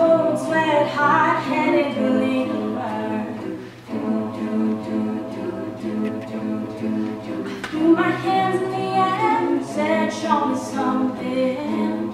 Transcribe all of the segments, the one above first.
cold, sweat, hot, headed believer. Do, threw my hands in the air and said, show me something.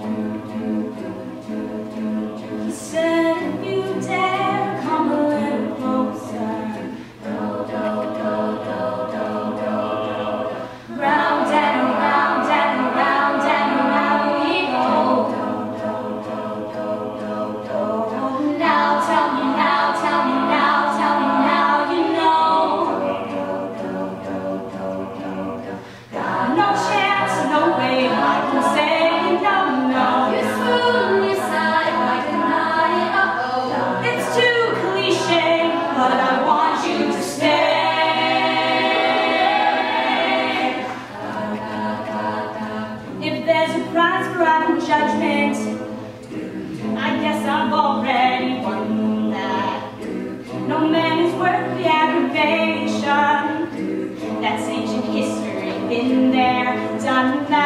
จันทร์